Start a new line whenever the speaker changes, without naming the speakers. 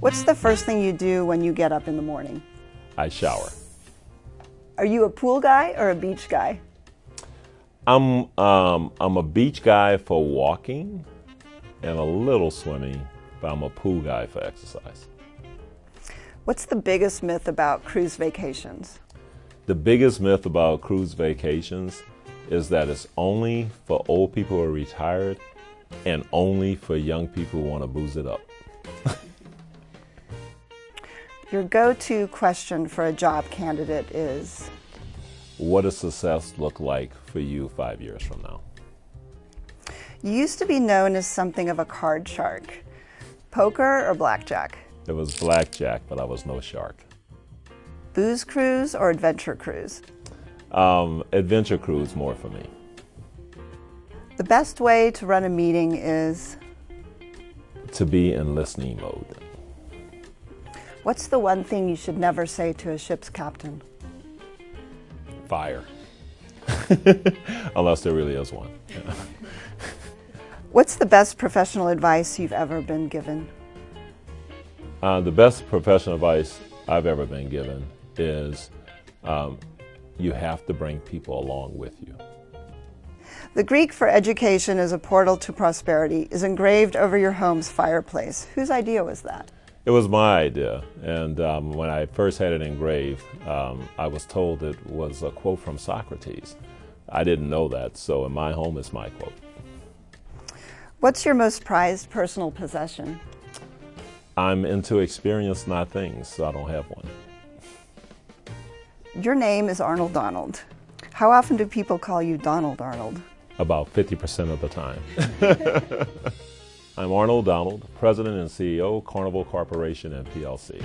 What's the first thing you do when you get up in the morning?
I shower.
Are you a pool guy or a beach guy?
I'm um, I'm a beach guy for walking and a little swimming, but I'm a pool guy for exercise.
What's the biggest myth about cruise vacations?
The biggest myth about cruise vacations is that it's only for old people who are retired and only for young people who want to booze it up.
Your go to question for a job candidate is
What does success look like for you five years from now?
You used to be known as something of a card shark. Poker or blackjack?
It was blackjack, but I was no shark.
Booze cruise or adventure cruise?
Um, adventure cruise more for me.
The best way to run a meeting is
To be in listening mode.
What's the one thing you should never say to a ship's captain?
Fire. Unless there really is one. Yeah.
What's the best professional advice you've ever been given?
Uh, the best professional advice I've ever been given is um, you have to bring people along with you.
The Greek for education as a portal to prosperity is engraved over your home's fireplace. Whose idea was that?
It was my idea, and um, when I first had it engraved, um, I was told it was a quote from Socrates. I didn't know that, so in my home, it's my quote.
What's your most prized personal possession?
I'm into experience, not things, so I don't have one.
Your name is Arnold Donald. How often do people call you Donald Arnold?
About 50% of the time. I'm Arnold Donald, President and CEO, Carnival Corporation and PLC.